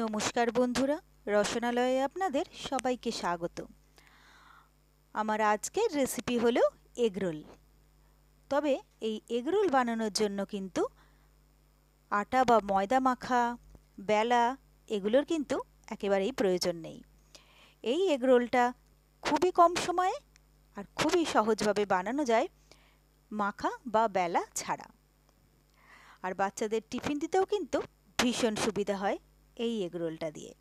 নমস্কার বন্ধুরা, রসনালয়ে আপনাদের সবাইকে স্বাগত। আমার আজকের রেসিপি হলো এগরোল। তবে এই এগরোল বানানোর জন্য কিন্তু আটা বা ময়দা মাখা, বেলা এগুলোর কিন্তু একেবারেই প্রয়োজন নেই। এই এগরোলটা খুবই কম সময়ে আর খুবই সহজভাবে বানানো যায় মাখা বা বেলা ছাড়া। আর বাচ্চাদের টিফিন দিতেও কিন্তু ভীষণ সুবিধা হয়। এই এগরোলটা দিয়ে।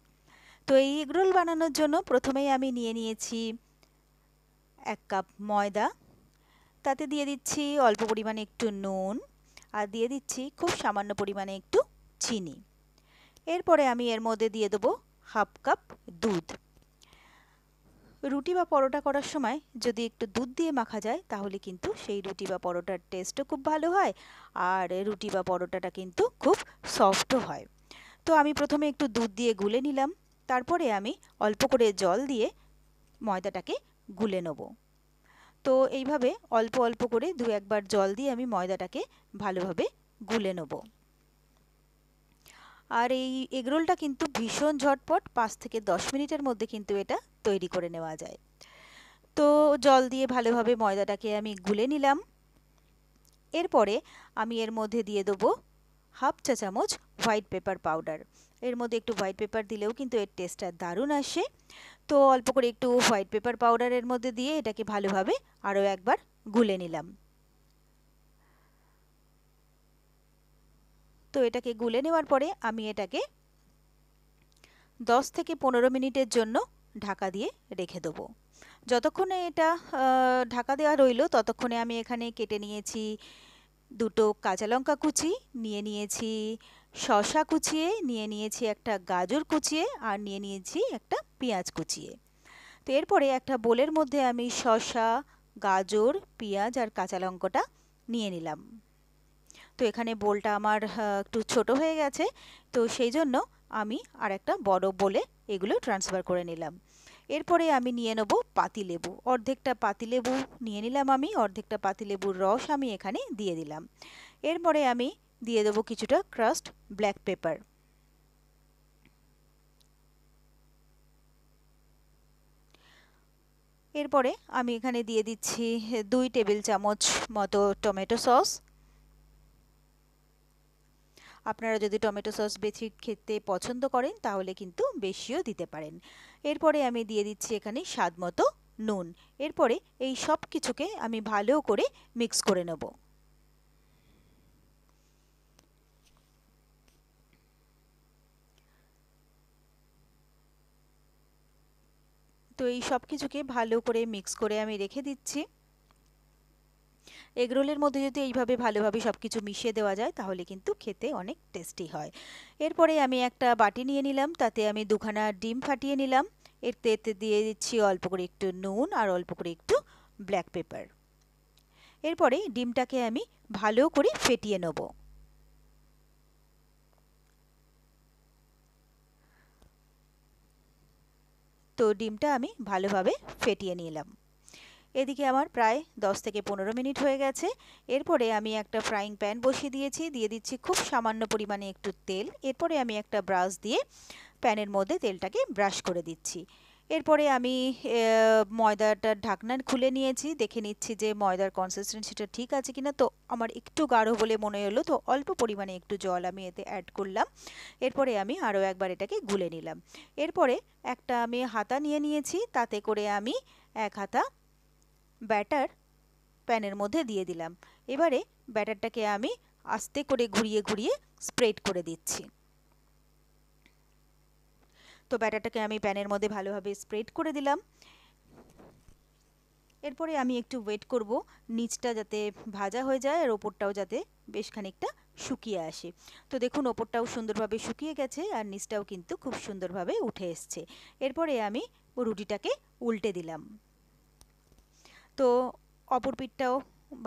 তো এই এগরোল বানানোর জন্য প্রথমেই আমি নিয়ে নিয়েছি এক কাপ ময়দা। তাতে দিয়ে দিচ্ছি অল্প পরিমাণে একটু নুন আর দিয়ে দিচ্ছি খুব সামান্য পরিমাণে একটু চিনি। এরপরে আমি এর মধ্যে দিয়ে দেবো হাফ কাপ দুধ। রুটি বা পরোটা করার সময় যদি একটু দুধ দিয়ে মাখা যায় তাহলে কিন্তু সেই রুটি বা পরোটার টেস্টও খুব ভালো হয় আর রুটি বা পরোটাটা কিন্তু খুব সফটও হয়। তো আমি প্রথমে একটু দুধ দিয়ে গুলে নিলাম। তারপরে আমি অল্প করে জল দিয়ে ময়দাটাকে গুলে নেব। তো এইভাবে অল্প অল্প করে দু একবার জল দিয়ে আমি ময়দাটাকে ভালোভাবে গুলে নেব। আর এই এগরোলটা কিন্তু ভীষণ ঝটপট, পাঁচ থেকে দশ মিনিটের মধ্যে কিন্তু এটা তৈরি করে নেওয়া যায়। তো জল দিয়ে ভালোভাবে ময়দাটাকে আমি গুলে নিলাম। এরপরে আমি এর মধ্যে দিয়ে দেবো হাফ চা চামচ হোয়াইট পেপার পাউডার। এর মধ্যে একটু হোয়াইট পেপার দিলেও কিন্তু এর টেস্টটা দারুণ আসে। তো অল্প করে একটু হোয়াইট পেপার পাউডারের মধ্যে দিয়ে এটাকে ভালোভাবে আরও একবার গুলে নিলাম। তো এটাকে গুলে নেওয়ার পরে আমি এটাকে দশ থেকে পনেরো মিনিটের জন্য ঢাকা দিয়ে রেখে দেবো। যতক্ষণে এটা ঢাকা দেওয়া রইল ততক্ষণে আমি এখানে কেটে নিয়েছি দুটো কাঁচা লঙ্কা কুচি নিয়ে নিয়েছি শশা কুচিয়ে, নিয়ে নিয়েছি একটা গাজর কুচিয়ে আর নিয়ে নিয়েছি একটা পেঁয়াজ কুচিয়ে। তো এরপরে একটা বোলের মধ্যে আমি শশা গাজর, পেঁয়াজ আর কাঁচা লঙ্কাটা নিয়ে নিলাম। তো এখানে বোলটা আমার একটু ছোট হয়ে গেছে, তো সেই জন্য আমি আর একটা বড় বলে এগুলো ট্রান্সফার করে নিলাম। এরপরে আমি নিয়ে নেব পাতিলেবু অর্ধেকটা পাতিলেবু নিয়ে নিলাম আমি, অর্ধেকটা পাতিলেবুর রস আমি এখানে দিয়ে দিলাম। এরপরে আমি দিয়ে দেবো কিছুটা ক্রাস্ট ব্ল্যাক পেপার। এরপরে আমি এখানে দিয়ে দিচ্ছি দুই টেবিল চামচ মতো টমেটো সস। আপনারা যদি টমেটো সস বেশি খেতে পছন্দ করেন, তাহলে কিন্তু বেশিও দিতে পারেন। এরপরে আমি দিয়ে দিচ্ছি এখানে স্বাদ মতো নুন। এরপরে এই সব কিছুকে আমি ভালো করে মিক্স করে নেব। তো এই সব কিছুকে ভালো করে মিক্স করে আমি রেখে দিচ্ছি। এগরোলের মধ্যে যদি এইভাবে ভালোভাবে সব কিছু মিশিয়ে দেওয়া যায়, তাহলে কিন্তু খেতে অনেক টেস্টি হয়। এরপরে আমি একটা বাটি নিয়ে নিলাম, তাতে আমি দুখানা ডিম ফাটিয়ে নিলাম। এতে এতে দিয়ে দিচ্ছি অল্প করে একটু নুন আর অল্প করে একটু ব্ল্যাক পেপার এরপরে ডিমটাকে আমি ভালো করে ফেটিয়ে নেব। তো ডিমটা আমি ভালোভাবে ফেটিয়ে নিলাম। এদিকে আমার প্রায় 10 থেকে পনেরো মিনিট হয়ে গেছে। এরপরে আমি একটা ফ্রাইং প্যান বসিয়ে দিয়েছি, দিয়ে দিচ্ছি খুব সামান্য পরিমাণে একটু তেল। এরপরে আমি একটা ব্রাশ দিয়ে প্যানের মধ্যে তেলটাকে ব্রাশ করে দিচ্ছি। এরপরে আমি ময়দাটার ঢাকনা খুলে নিয়েছি, দেখে নিচ্ছি যে ময়দার কনসিস্টেন্সিটা ঠিক আছে কিনা। তো আমার একটু গাঢ় বলে মনে হলো, তো অল্প পরিমাণে একটু জল আমি এতে অ্যাড করলাম। এরপরে আমি আরও একবার এটাকে গুলে নিলাম। এরপরে একটা আমি হাতা নিয়ে নিয়েছি, তাতে করে আমি এক হাতা ব্যাটার প্যানের মধ্যে দিয়ে দিলাম। এবারে ব্যাটারটাকে আমি আস্তে করে ঘুরিয়ে ঘুরিয়ে স্প্রেড করে দিচ্ছি। তো ব্যাটারটাকে আমি প্যানের মধ্যে ভালোভাবে স্প্রেড করে দিলাম। এরপরে আমি একটু ওয়েট করব, নিচটা যাতে ভাজা হয়ে যায় আর ওপরটাও যাতে বেশ খানিকটা শুকিয়ে আসে। তো দেখুন, ওপরটাও সুন্দরভাবে শুকিয়ে গেছে আর নিচটাও কিন্তু খুব সুন্দরভাবে উঠে এসছে। এরপরে আমি রুটিটাকে উল্টে দিলাম। তো অপর পিঠটাও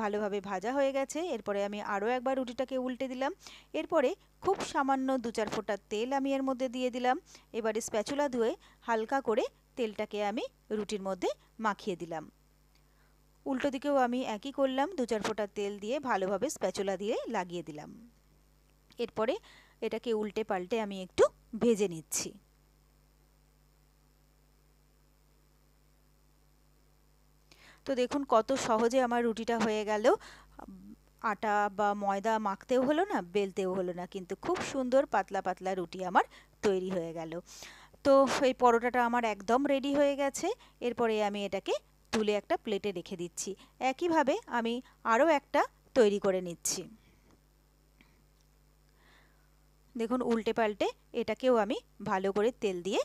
ভালোভাবে ভাজা হয়ে গেছে। এরপরে আমি আরও একবার রুটিটাকে উল্টে দিলাম। এরপরে খুব সামান্য দু চার ফোঁটা তেল আমি এর মধ্যে দিয়ে দিলাম। এবারে স্প্যাচুলা ধুয়ে হালকা করে তেলটাকে আমি রুটির মধ্যে মাখিয়ে দিলাম। উল্টো দিকেও আমি একই করলাম, দু চার ফোঁটা তেল দিয়ে ভালোভাবে স্প্যাচুলা দিয়ে লাগিয়ে দিলাম। এরপরে এটাকে উল্টে পাল্টে আমি একটু ভেজে নিচ্ছি। তো দেখুন কত সহজে আমার রুটিটা হয়ে গেল। আটা বা ময়দা মাখতেও হলো না, বেলতেও হলো না, কিন্তু খুব সুন্দর পাতলা পাতলা রুটি আমার তৈরি হয়ে গেল। তো এই পরোটাটা আমার একদম রেডি হয়ে গেছে। এরপরে আমি এটাকে তুলে একটা প্লেটে রেখে দিচ্ছি। একইভাবে আমি আরও একটা তৈরি করে নিচ্ছি। দেখুন উল্টে পাল্টে এটাকেও আমি ভালো করে তেল দিয়ে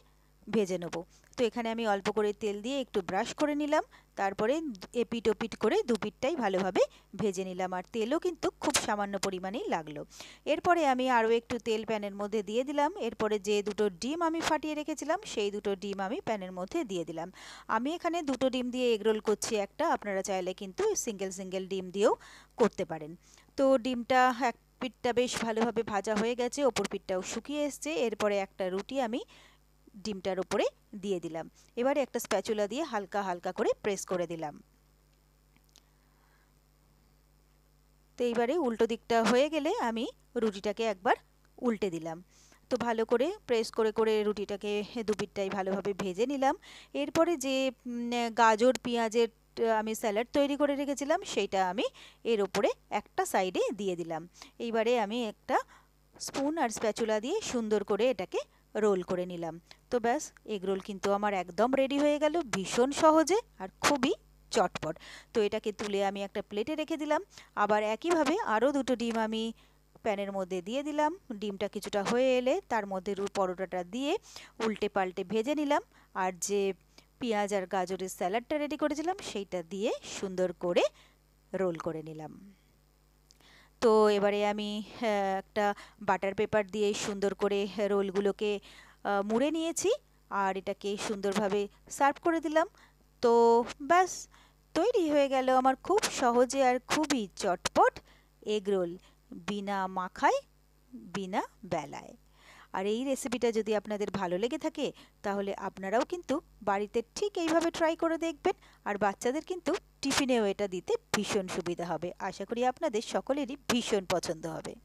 ভেজে নেব। তো এখানে আমি অল্প করে তেল দিয়ে একটু ব্রাশ করে নিলাম। তারপরে এপিট ওপিট করে দুপিটটাই ভালোভাবে ভেজে নিলাম। আর তেলও কিন্তু খুব সামান্য পরিমাণেই লাগল। এরপরে আমি আরও একটু তেল প্যানের মধ্যে দিয়ে দিলাম। এরপরে যে দুটো ডিম আমি ফাটিয়ে রেখেছিলাম, সেই দুটো ডিম আমি প্যানের মধ্যে দিয়ে দিলাম। আমি এখানে দুটো ডিম দিয়ে এগরোল করছি একটা। আপনারা চাইলে কিন্তু সিঙ্গেল সিঙ্গেল ডিম দিয়েও করতে পারেন। তো ডিমটা এক পিঠটা বেশ ভালোভাবে ভাজা হয়ে গেছে। ওপর পিঠটাও শুকিয়ে এসছে। এরপরে একটা রুটি আমি ডিমটার উপরে দিয়ে দিলাম। এবারে একটা স্প্যাচুলা দিয়ে হালকা হালকা করে প্রেস করে দিলাম। তো এইবারে উল্টো দিকটা হয়ে গেলে আমি রুটিটাকে একবার উল্টে দিলাম। তো ভালো করে প্রেস করে করে রুটিটাকে দুপিটটাই ভালোভাবে ভেজে নিলাম। এরপরে যে গাজর, পেঁয়াজের আমি স্যালাড তৈরি করে রেখেছিলাম, সেইটা আমি এর ওপরে একটা সাইডে দিয়ে দিলাম। এইবারে আমি একটা স্পুন আর স্প্যাচুলা দিয়ে সুন্দর করে এটাকে রোল করে নিলাম। তো ব্যাস এগ রোল কিন্তু আমার একদম রেডি হয়ে গেল, ভীষণ সহজে আর খুবই চটপট। তো এটাকে তুলে আমি একটা প্লেটে রেখে দিলাম। আবার একইভাবে আরও দুটো ডিম আমি প্যানের মধ্যে দিয়ে দিলাম। ডিমটা কিছুটা হয়ে এলে তার মধ্যে পরোটাটা দিয়ে উল্টে পাল্টে ভেজে নিলাম। আর যে পেঁয়াজ আর গাজরের স্যালাডটা রেডি করেছিলাম, সেইটা দিয়ে সুন্দর করে রোল করে নিলাম। তো এবারে আমি একটা বাটার পেপার দিয়ে সুন্দর করে রোলগুলোকে মুড়ে নিয়েছি। আর এটাকে সুন্দরভাবে সার্ভ করে দিলাম। তো ব্যাস, তৈরি হয়ে গেল আমার খুব সহজে আর খুবই চটপট এগরোল বিনা মাখায়, বিনা বেলায়। আর এই রেসিপিটা যদি আপনাদের ভালো লেগে থাকে, তাহলে আপনারাও কিন্তু বাড়িতে ঠিক এইভাবে ট্রাই করে দেখবেন। আর বাচ্চাদের কিন্তু টিফিনেও এটা দিতে ভীষণ সুবিধা হবে। আশা করি আপনাদের সকলেরই ভীষণ পছন্দ হবে।